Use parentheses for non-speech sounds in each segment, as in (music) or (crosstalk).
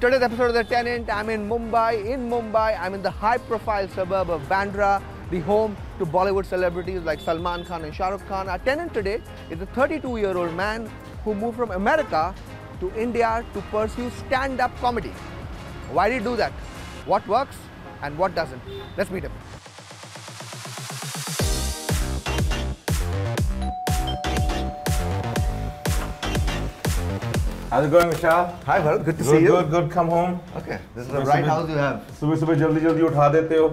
Today's episode of The Tenant, I'm in Mumbai. In Mumbai, I'm in the high profile suburb of Bandra, the home to Bollywood celebrities like Salman Khan and Shah Rukh Khan. Our tenant today is a 32 year old man who moved from America to India to pursue stand up comedy. Why did he do that? What works and what doesn't? Let's meet him. How's it going, Vishal? Hi, Bharat. Good to Good, see you. good, good. Come home. Okay, this is the right house you have. सुबह सुबह जल्दी जल्दी उठा देते हो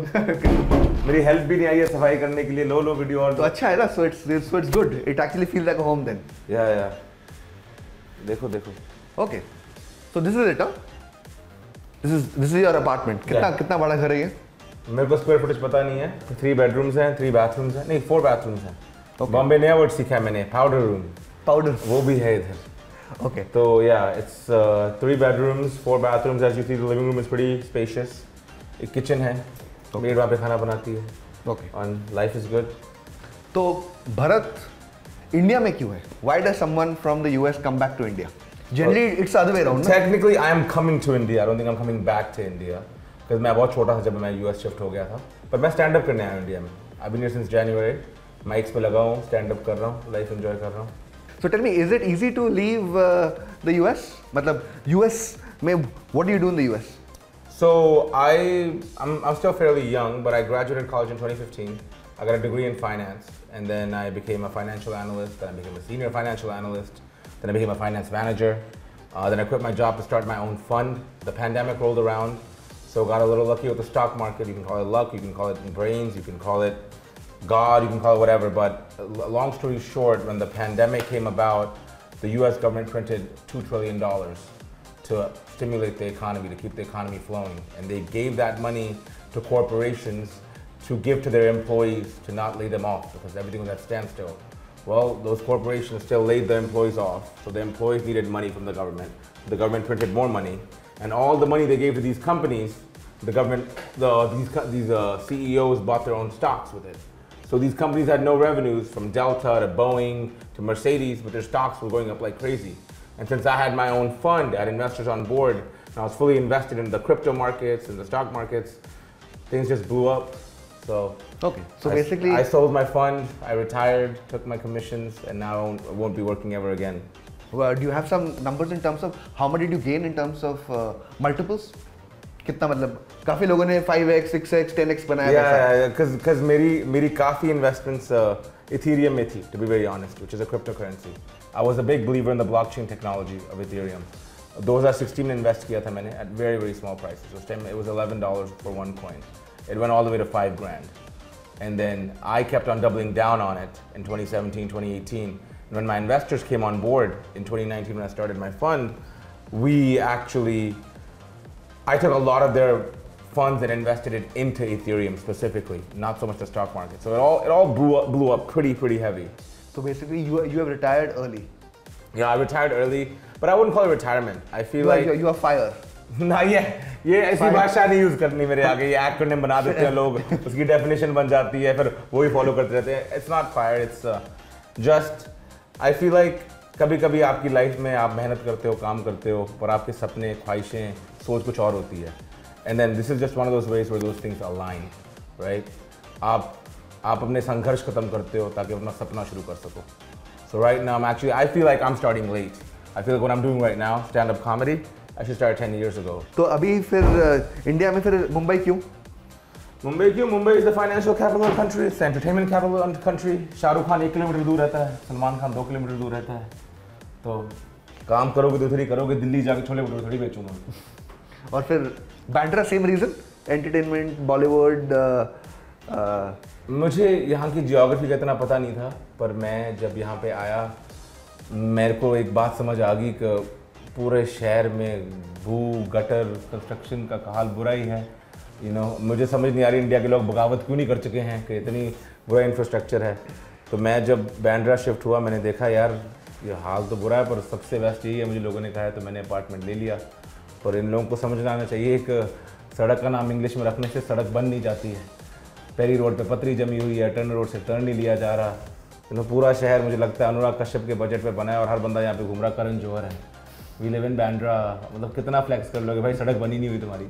मेरी help भी नहीं आई है सफ़ाई करने के लिए लो लो वीडियो और तो अच्छा है ना so it's so it's good it actually feels like a home then या या देखो देखो okay so this is it huh? this is this is your apartment कितना Yeah. कितना बड़ा घर है ये मेरे को स्क्वायर फुटेज पता नहीं है थ्री बेडरूम्स हैं थ्री बाथरूम्स हैं नहीं फोर बाथरूम्स हैं Okay. बॉम्बे नया वर्ड सीखा है मैंने पाउडर रूम powder वो भी है इधर okay. तो या it's three bedrooms four bathrooms as you see the living room is pretty spacious एक किचन है मेड वहाँ पे खाना बनाती है। Okay. और लाइफ इज़ गुड तो भरत इंडिया में क्यों है? Why does someone from the US come back to India? Generally it's the other way around? Technically, I am coming to India. I don't think I'm coming back to India. Because मैं बहुत छोटा था जब मैं US shift हो गया था। पर मैं स्टैंड अप करने आया हूँ इंडिया में। आई बीन सिंस जनवरी माइक्स पे लगा हूँ स्टैंड अप कर रहा हूँ लाइफ एंजॉय कर रहा हूँ। So tell me, is it easy to leave uh, the US? Matlab, US, mein, what do you do in the US? So I, I'm, I'm still fairly young, but I graduated college in 2015. I got a degree in finance, and then I became a financial analyst, then I became a senior financial analyst, then I became a finance manager. Uh, then I quit my job to start my own fund. The pandemic rolled around, so got a little lucky with the stock market. You can call it luck, you can call it brains, you can call it God, you can call it whatever. But long story short, when the pandemic came about, the U.S. government printed two trillion dollars to stimulate the economy, to keep the economy flowing. And they gave that money to corporations to give to their employees to not lay them off because everything was at standstill. Well, those corporations still laid their employees off, so the employees needed money from the government. The government printed more money, and all the money they gave to these companies, the government, the, these, these uh, CEOs bought their own stocks with it. So these companies had no revenues from Delta to Boeing to Mercedes, but their stocks were going up like crazy. And since I had my own fund, I had investors on board, and I was fully invested in the crypto markets and the stock markets, things just blew up. So, okay so I, basically I sold my fund, I retired, took my commissions, and now I won't, I won't be working ever again. Well, do you have some numbers in terms of how much did you gain in terms of uh, multiples? कितना मतलब काफी लोगों ने 5x, 6x, 10x बनाया था Yeah, because because मेरी मेरी काफी investments uh, Ethereum में थी, to be very honest, which is a cryptocurrency. I was a big believer in the blockchain technology of Ethereum. 2016 में invest किया था मैंने at very very small prices. It was 10, it was 11 dollars for one coin. It went all the way to five grand, and then I kept on doubling down on it in 2017, 2018. And when my investors came on board in 2019 when I started my fund, we actually I took a lot of their funds and invested it into Ethereum specifically, not so much the stock market. So it all it all blew up, blew up pretty pretty heavy. So basically you you have retired early. Yeah, I retired early, but I wouldn't call it retirement. I feel You are, like you are, you are fire. ना ये ये ऐसी Fine. भाषा नहीं use करनी मेरे आगे ये एक्रोनिम बना देते हैं (laughs) लोग उसकी डेफिनेशन बन जाती है फिर वही फॉलो करते रहते हैं it's not fire it's just I feel like कभी कभी आपकी लाइफ में आप मेहनत करते हो काम करते हो पर आपके सपने ख्वाहिशें सोच कुछ और होती है। And then this is just one of those ways where those things align right आप आप अपने संघर्ष खत्म करते हो ताकि अपना सपना शुरू कर सको। So right now, I'm actually, I feel like I'm starting late. I feel like what I'm doing right now, stand-up comedy, I should start 10 years ago. तो अभी फिर uh, इंडिया में फिर मुंबई क्यों? मुंबई क्यों? Mumbai is the financial capital of country it's entertainment capital of country Shahrukh Khan एक kilometre दूर रहता है सलमान खान दो किलोमीटर दूर रहता है। तो काम करोगे तो थोड़ी करोगे दिल्ली जाके छोले भटूरे थोड़ी बेचूँगा। और फिर Bandra same reason entertainment Bollywood मुझे यहाँ की जियोग्राफी का इतना पता नहीं था पर मैं जब यहाँ पे आया मेरे को एक बात समझ आ गई कि पूरे शहर में भू गटर कंस्ट्रक्शन का हाल बुरा ही। है यू you नो know, मुझे समझ नहीं आ रही इंडिया के लोग बगावत क्यों नहीं कर चुके हैं कि इतनी बुरा इंफ्रास्ट्रक्चर है। तो मैं जब बैंड्रा शिफ्ट हुआ मैंने देखा यार ये हाल तो बुरा है पर सबसे बेस्ट यही है मुझे लोगों ने कहा है तो मैंने अपार्टमेंट ले लिया। पर इन लोगों को समझना आना चाहिए। एक सड़क का नाम इंग्लिश में रखने से सड़क बन नहीं जाती है। पेरी रोड पे पतरी जमी हुई है टर्न रोड से टर्न नहीं लिया जा रहा। तो पूरा शहर मुझे लगता है अनुराग कश्यप के बजट पे बना है और हर बंदा यहाँ पे घूम रहा करण जौहर है। वी लिव इन बैंड्रा मतलब कितना फ्लैक्स कर लोगे भाई? सड़क बनी नहीं हुई तुम्हारी।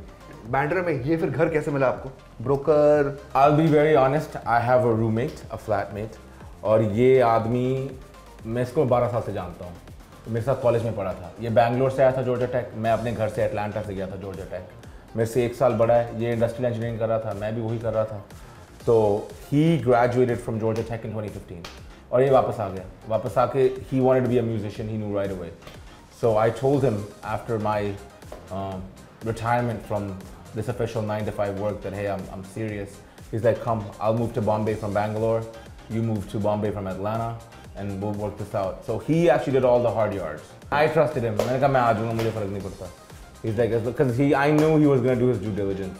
बैंड्रा में ये फिर घर कैसे मिला आपको? Broker I be very honest I have a roommate a flatmate और ये आदमी मैं इसको बारह साल से जानता हूँ। तो मेरे साथ कॉलेज में पढ़ा था। ये बैंगलोर से आया था जॉर्जिया टेक मैं अपने घर से अटलांटा से गया था जॉर्जिया टेक मेरे से एक साल बड़ा है। ये इंडस्ट्रियल इंजीनियरिंग कर रहा था। मैं भी वही कर रहा था। तो he graduated from Georgia Tech in 2015 और ये वापस आ गया। वापस आके he wanted be a musician he knew right away so I told him after my retirement from this official 9 to 5 work that hey I'm, I'm serious. He's like come I'll move to Bombay from Bangalore. You move to Bombay from Atlanta. And we'll work this out so he actually did all the hard yards I trusted him मैंने कहा मैं आ जाऊँगा मुझे फ़र्क नहीं पड़ता he's like because he I knew he was going to do his due diligence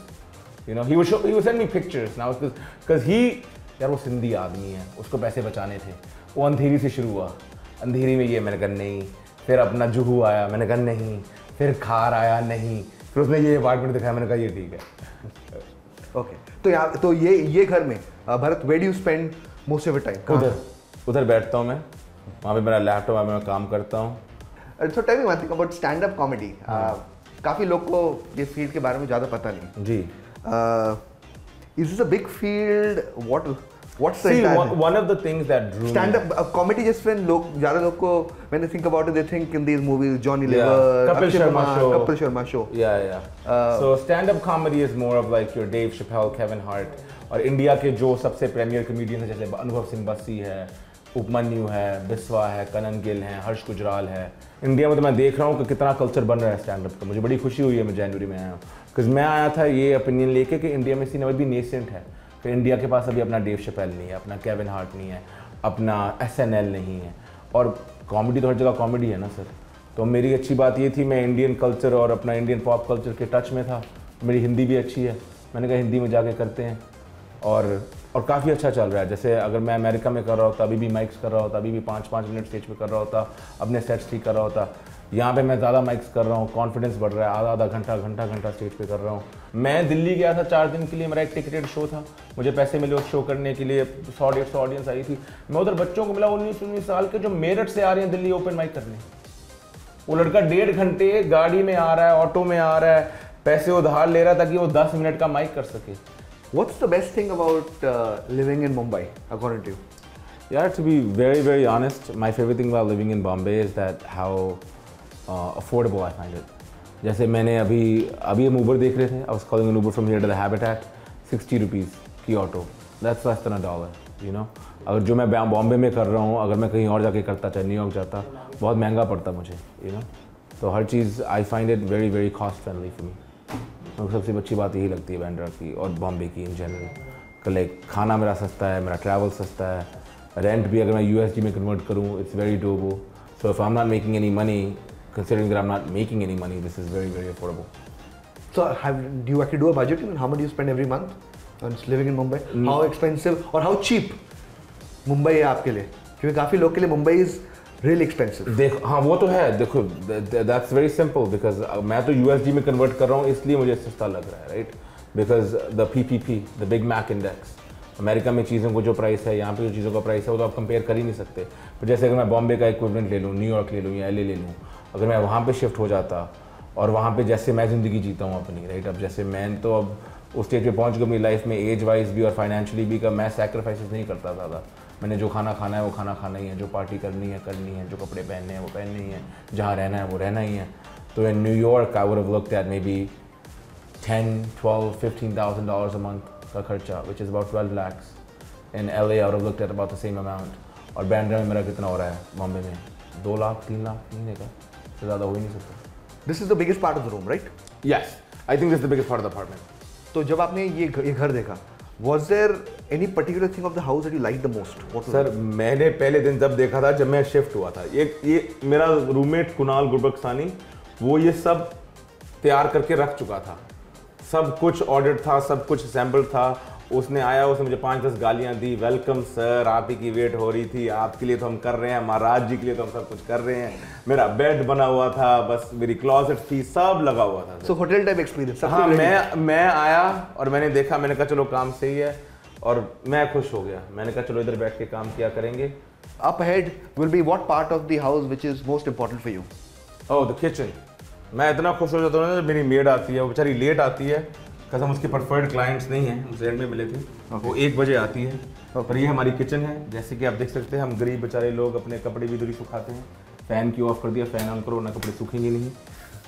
you know he would show he would send me pictures now because he यार वो सिंधी आदमी है उसको पैसे बचाने थे वो अंधेरी से शुरू हुआ अंधेरी में ये मैंने कहा नहीं फिर अपना जुहू आया मैंने कहा नहीं फिर खार आया नहीं फिर उसने ये अपार्टमेंट दिखाया मैंने कहा ये ठीक है ओके तो यहाँ तो ये ये घर में Bharat where you spend most of time उधर उधर बैठता हूँ मैं वहाँ पे मेरा लैपटॉप है मैं काम करता हूँ so tell me one thing about stand up comedy काफ़ी लोग को ये फ़ील्ड के बारे में ज़्यादा पता नहीं जी is this a big field what the See, one, one of the things that drew me- stand up comedy जिस when लोग ज़्यादा लोग को when they think about it they think in these movies Johnny Yeah. Lever Kapil Sharma show. Kapil Sharma show Yeah, yeah. Uh, so stand-up comedy is more of like your Dave Chappelle, Kevin Hart, और India के जो सबसे premiere comedian है जैसे अनुभव सिंह बस्सी है उपमन्यु है, बिस्वा है कनन गिल है, हर्ष गुजराल है। इंडिया में तो मैं देख रहा हूँ कि कितना कल्चर बन रहा है स्टैंड अप का। मुझे बड़ी खुशी हुई है मैं जनवरी में आया हूँ। बिकॉज़ मैं आया था ये ओपिनियन लेके कि इंडिया में सीन अभी भी नेसेंट है। कि इंडिया के पास अभी अपना डेव शपेल नहीं है, अपना केविन हार्ट नहीं है, अपना एसएनएल नहीं है। और कॉमेडी तो हर जगह कॉमेडी है ना सर। तो मेरी अच्छी बात ये थी मैं इंडियन कल्चर और अपना इंडियन पॉप कल्चर के टच में था। मेरी हिंदी भी अच्छी है। मैंने कहा हिंदी में जाके करते हैं। और और काफ़ी अच्छा चल रहा है। जैसे अगर मैं अमेरिका में कर रहा होता, अभी भी माइक्स कर रहा होता, अभी भी पाँच पाँच मिनट स्टेज पे कर रहा होता, अपने सेट्स ठीक कर रहा होता, यहाँ पे मैं ज़्यादा माइक्स कर रहा हूँ कॉन्फिडेंस बढ़ रहा है, आधा आधा घंटा घंटा घंटा स्टेज पे कर रहा हूँ। मैं दिल्ली गया था चार दिन के लिए, मेरा एक टिकटेड शो था। मुझे पैसे मिले उस शो करने के लिए, सौ, डेढ़ सौ ऑडियंस आई थी। मैं उधर बच्चों को मिला, उन्नीस उन्नीस साल के जो मेरठ से आ रहे हैं दिल्ली ओपन माइक करने। वो लड़का डेढ़ घंटे गाड़ी में आ रहा है ऑटो में आ रहा है, पैसे उधार ले रहा है ताकि वो दस मिनट का माइक कर सके। What's the best thing about uh, living in Mumbai according to you Yeah, to be very, very honest, my favorite thing about living in Bombay is that how uh, affordable I find it. जैसे मैंने अभी अभी हम Uber देख रहे थे I was calling an Uber from here to the Habitat, 60 rupees की auto that's less than a dollar, you know. अगर जो मैं बॉम्बे में कर रहा हूँ अगर मैं कहीं और जाके करता चाहे न्यूयॉर्क जाता बहुत महँगा पड़ता मुझे you know. तो हर चीज़ I find it very very cost friendly for me मेरे को सबसे अच्छी बात यही लगती है बैंड्रा की और बॉम्बे की इन जनरल लाइक खाना मेरा सस्ता है मेरा ट्रैवल सस्ता है रेंट भी अगर मैं यूएसडी में कन्वर्ट करूँ it's very doable so if I am not making any money considering that I'm not making any money, this is very, very affordable. so have do you actually do a budgeting and how much do you spend every month on living in Mumbai Mm. how expensive or how cheap Mumbai है आपके लिए क्योंकि काफ़ी लोग के लिए Mumbai is really expensive देख हाँ वो तो है। देखो दैट्स वेरी सिंपल बिकॉज़ मैं तो यूएसडी में कन्वर्ट कर रहा हूँ, इसलिए मुझे सस्ता लग रहा है right because the P P P the big Mac index America में चीज़ों को जो प्राइस है, यहाँ पे जो चीज़ों का प्राइस है, वो तो आप कंपेयर कर ही नहीं सकते। पर जैसे अगर मैं बॉम्बे का इक्विपमेंट ले लूँ न्यूयॉर्क ले लूँ या एल ए ले लूँ, अगर मैं वहाँ पे शिफ्ट हो जाता और वहाँ पे जैसे मैं ज़िंदगी जीता हूँ अपनी राइट अब जैसे मैं तो अब उस स्टेज पे पहुँच गया अपनी लाइफ में एज वाइज भी और फाइनेंशियली भी का मैं सेक्रीफाइस नहीं करता ज़्यादा। मैंने जो खाना खाना है वो खाना खाना ही है जो पार्टी करनी है करनी है जो कपड़े पहनने हैं वो पहनने ही है जहाँ रहना है वो रहना ही है। तो in New York I would have looked at maybe 10, 12, 15,000 dollars a month का खर्चा is about 12 lakhs. In LA I would have looked at about the same amount. और बैंड्रा में मेरा कितना हो रहा है बॉम्बे में? दो लाख तीन लाख महीने का से ज़्यादा हो ही नहीं सकता। This is the biggest part of the room right yes I think this the biggest part of the apartment तो जब आपने ये ये घर देखा was there any particular thing of the house that you liked the most? What was sir मैंने पहले दिन जब देखा था जब मैं शिफ्ट हुआ था ये ये मेरा रूममेट कुणाल गुरबख्सानी वो ये सब तैयार करके रख चुका था। सब कुछ ऑर्डर था सब कुछ सैंपल था उसने आया उसने मुझे पाँच दस गालियाँ दी। वेलकम सर आप ही की वेट हो रही थी। आपके लिए तो हम कर रहे हैं महाराज जी के लिए तो हम सब कुछ कर रहे हैं। मेरा बेड बना हुआ था बस मेरी क्लॉसेट थी सब लगा हुआ था। So hotel type experience हाँ मैं मैं आया और मैंने देखा मैंने कहा चलो काम सही है। और मैं खुश हो गया। मैंने कहा चलो इधर बैठ के काम किया करेंगे। Up ahead will be what part of the house which is most important for you? Oh the kitchen मैं इतना खुश हो जाता हूँ मेरी मेड आती है वो बेचारी लेट आती है। कसम उसके प्रेफर्ड क्लाइंट्स नहीं हैं एंड में मिले थे। Okay. वो एक बजे आती है। पर ये हमारी किचन है जैसे कि आप देख सकते हैं हम गरीब बेचारे लोग अपने कपड़े भी दूरी सुखाते हैं। फ़ैन की ऑफ़ कर दिया? फ़ैन ऑन करो ना कपड़े सूखेंगे नहीं।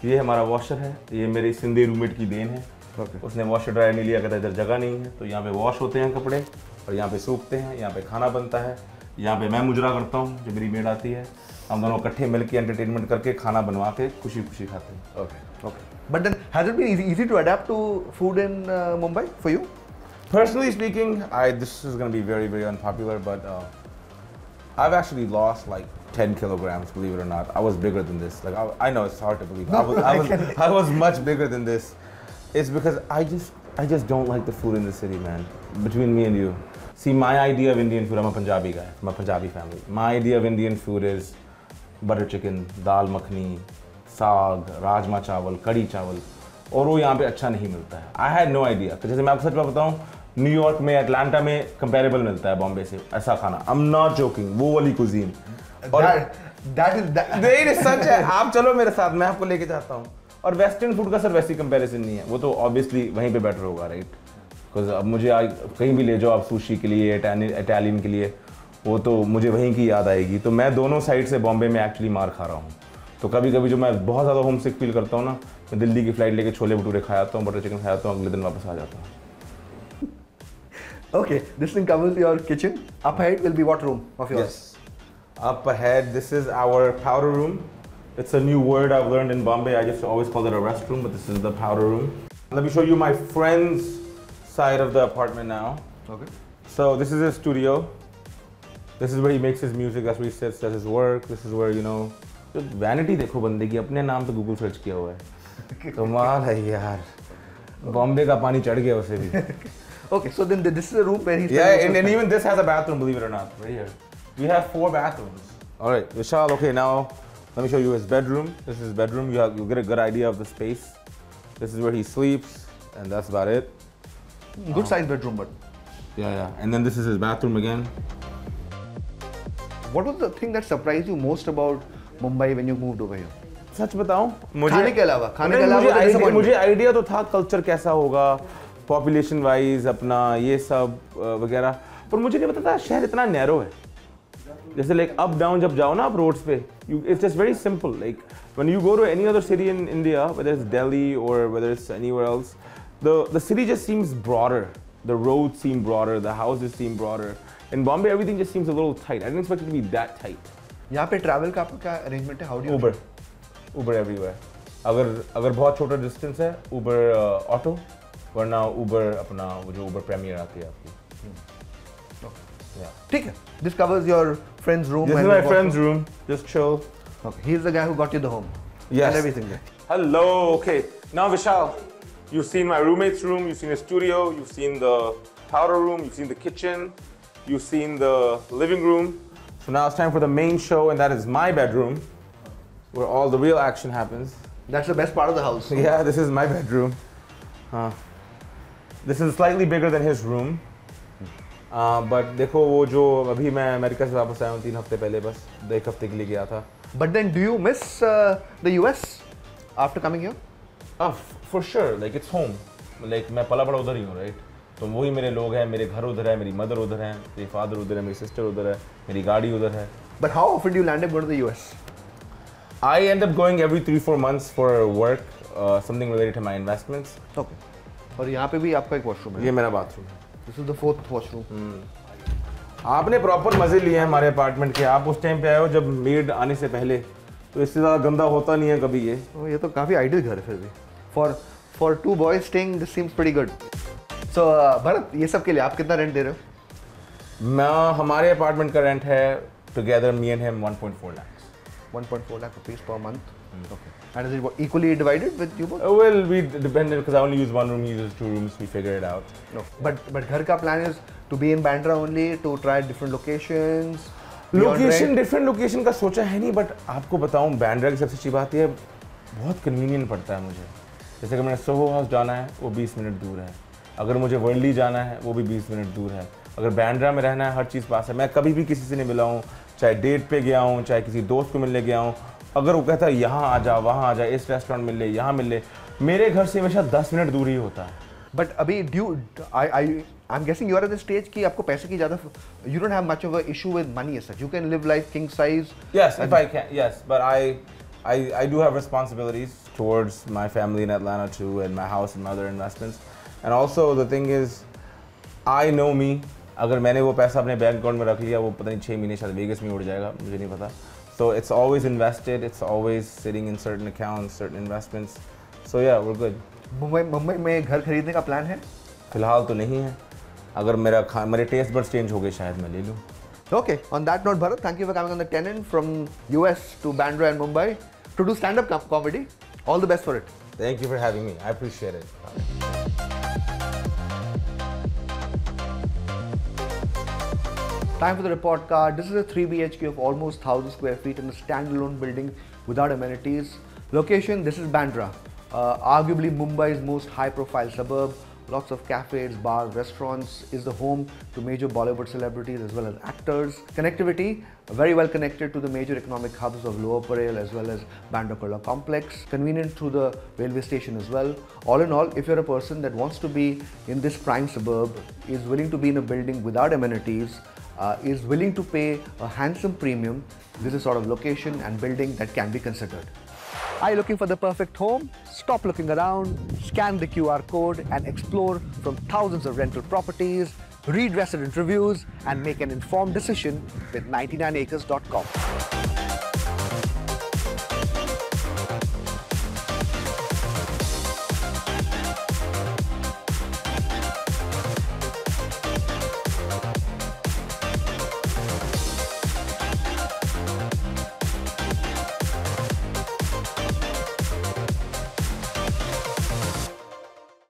ये हमारा वॉशर है ये मेरी सिंधी रूममेट की देन है। Okay. उसने वॉशर ड्रायर नहीं लिया कहता इधर जगह नहीं है तो यहाँ पर वॉश होते हैं कपड़े और यहाँ पर सूखते हैं यहाँ पर खाना बनता है। यहाँ पर मैं मुजरा करता हूँ जब मेरी मेड आती है। हम दोनों इकट्ठे मिल के एंटरटेनमेंट करके खाना बनवा के खुशी खुशी खाते हैं then, has it been easy, easy to adapt to food in uh, Mumbai for you? Personally speaking, I this is going to be very very unpopular, but uh, I've actually lost like 10 kilograms. Believe it or not, I was bigger than this. Like I, I know it's hard to believe. I was I was I was much bigger than this. It's because I just I just don't like the food in the city, man. Between me and you, see my idea of Indian food. I'm a Punjabi guy from a Punjabi family. My idea of Indian food is butter chicken dal makhani saag rajma chawal कड़ी चावल और वो यहाँ पे अच्छा नहीं मिलता है। आई हैड नो आइडिया तो जैसे मैं आपको सच बात बताऊँ न्यूयॉर्क में अटलांटा में कंपेरेबल मिलता है बॉम्बे से ऐसा खाना। आई एम नॉट जोकिंग वो वाली कुजीन और That, is (laughs) नहीं, सच है। आप चलो मेरे साथ मैं आपको लेके जाता हूँ। और वेस्टर्न फ़ूड का सर वैसी कंपैरिजन नहीं है। वो तो ऑब्वियसली वहीं पे बेटर होगा राइट बिकॉज़ अब मुझे आज कहीं भी ले जाओ आप सुशी के लिए इटालियन के लिए वो तो मुझे वहीं की याद आएगी। तो मैं दोनों साइड से बॉम्बे में एक्चुअली मार खा रहा हूँ। तो कभी कभी जो मैं बहुत ज़्यादा होम सिक फील करता हूँ ना मैं दिल्ली की फ़्लाइट लेके छोले भटूरे खा जाता हूँ बटर चिकन खा हूँ अगले दिन वापस आ जाता हूँ। Okay this thing covers your kitchen up head will be what room of yours up head this is our power room it's a new word I have in Bombay I just always call it a rest room but this is the power room let me show you my friends side of the apartment now okay so this is a studio This is where he makes his music. That's where he sits, does his work. This is where you know. जो vanity देखो बंदे की अपने नाम पे Google search किया हुआ है (laughs) कमाल है यार बॉम्बे का पानी चढ़ गया उसे भी (laughs) Okay, so then th- this is a room where he's. Yeah, and, and even this has a bathroom, believe it or not, right here. We have four bathrooms. All right, Vishal. Okay, now let me show you his bedroom. This is his bedroom. You have you get a good idea of the space. This is where he sleeps, and that's about it. good sized bedroom, but Yeah, yeah. And then this is his bathroom again. What was the thing that surprised you most about Mumbai when you moved over here? सच बताऊँ मुझे खाने के अलावा खाने के अलावा मुझे तो आइडिया मुझे आइडिया तो था कल्चर कैसा होगा पॉपुलेशन वाइज अपना ये सब वगैरह। पर मुझे नहीं पता था शहर इतना नैरो है। जैसे लाइक अप डाउन जब जाओ ना आप रोड्स पे you it's just very simple like when you go to any other city in India whether it's Delhi और whether it's anywhere else the the city just seems broader the road seem broader the houses seem broader In Bombay everything just seems a little tight I didn't expect it to be that tight यहाँ पे travel का आपका क्या arrangement है how do Uber Uber everywhere अगर अगर बहुत छोटा डिस्टेंस है उबर ऑटो वरना उबर अपना वो जो उबर प्रीमियर आती है आपकी Yeah. ठीक है this covers your friends room This is my friend's room. Just chill. Okay, he's the guy who got you the home. Yes. And everything there. Hello. Okay. Now Vishal, you've seen my roommate's room. You've seen his studio. You've seen the powder room. You've seen the kitchen. You've seen the living room. So now it's time for the main show, and that is my bedroom, where all the real action happens. That's the best part of the house. Yeah, (laughs) this is my bedroom. Uh, this is slightly bigger than his room. Uh, but देखो वो जो अभी मैं America से वापस आया हूँ तीन हफ्ते पहले बस दो एक हफ्ते के लिए गया था But then, do you miss uh, the US after coming here? Ah, for sure, like it's home. Like मैं पला बड़ा उधर ही हूँ, right? तो वही मेरे लोग हैं, मेरे घर उधर है, मेरी मदर उधर है, मेरे फादर उधर है, मेरी सिस्टर उधर है, मेरी गाड़ी उधर है. But how you land up going to the US? I end up going every three four months for work, uh, something related to my investments. Okay. और यहाँ पे भी आपका एक वॉशरूम है ये मेरा बाथरूम है. This is the fourth washroom आपने प्रॉपर मज़े लिए हैं हमारे अपार्टमेंट के आप उस टाइम पे आए हो जब मेड आने से पहले तो इससे ज़्यादा गंदा होता नहीं है कभी ये तो ये तो काफ़ी आइडियल घर है फिर भी for for two boys staying this seems pretty good so Bharat ये सब के लिए आप कितना रेंट दे रहे हो मैं हमारे अपार्टमेंट का रेंट है together me and him 1.4 lakhs 1.4 lakh rupees per month. Okay. And is it equally divided with you both? Uh, well we depended because I only use one room he uses two rooms we figure it out No. But but घर का plan is to be in Bandra only to try different locations. Location different location का सोचा है नहीं but आपको बताऊँ बैंड्रा की सबसे अच्छी बात यह बहुत कन्वीनियंट पड़ता है मुझे जैसे कि मैंने सोहो हाउस जाना है वो 20 मिनट दूर है अगर मुझे वर्ली जाना है वो भी 20 मिनट दूर है अगर बैंड्रा में रहना है हर चीज़ पास है मैं कभी भी किसी से नहीं मिला हूँ चाहे डेट पे गया हूँ चाहे किसी दोस्त को मिलने गया हूँ अगर वो कहता है यहाँ आ जा वहाँ आ जा इस रेस्टोरेंट मिल ले यहाँ मिल ले मेरे घर से हमेशा दस मिनट दूर ही होता है बट अभी due I I I am guessing you are at the stage कि आपको पैसे की ज़्यादा you don't have much of a issue with money as such you can live life king size if I can. Yes, but I, I, I do have responsibilities towards my family in Atlanta too, and my house and my other investments. And also the thing is I know me अगर मैंने वो पैसा अपने bank account में रख लिया वो पता नहीं छः महीने शायद वेगस में उड़ जाएगा मुझे नहीं पता। So it's always invested it's always sitting in certain account certain investments so या वो गुड मुंबई मुंबई में घर खरीदने का प्लान है? फ़िलहाल तो नहीं है। अगर मेरा खा मेरे टेस्ट बर्ड चेंज हो गए शायद मैं ले लूँ। Okay on that not Bharat thank you for coming on the ten in from U S to Bandra and Mumbai to do stand up comedy all the best for it thank you for having me I appreciate it Time for the report card. This is a 3 BHK of almost 1000 square feet in a standalone building without amenities. Location this is Bandra, uh, arguably Mumbai's most high profile suburb. Lots of cafes, bars, restaurants is the home to major Bollywood celebrities as well as actors. Connectivity very well connected to the major economic hubs of Lower Parel as well as Bandra Kurla complex. Convenient through the railway station as well. All in all, if you're a person that wants to be in this prime suburb, is willing to be in a building without amenities, uh, is willing to pay a handsome premium, this is sort of location and building that can be considered. Are you looking for the perfect home? Stop looking around, scan the QR code and explore from thousands of rental properties, read resident reviews and make an informed decision with 99acres.com.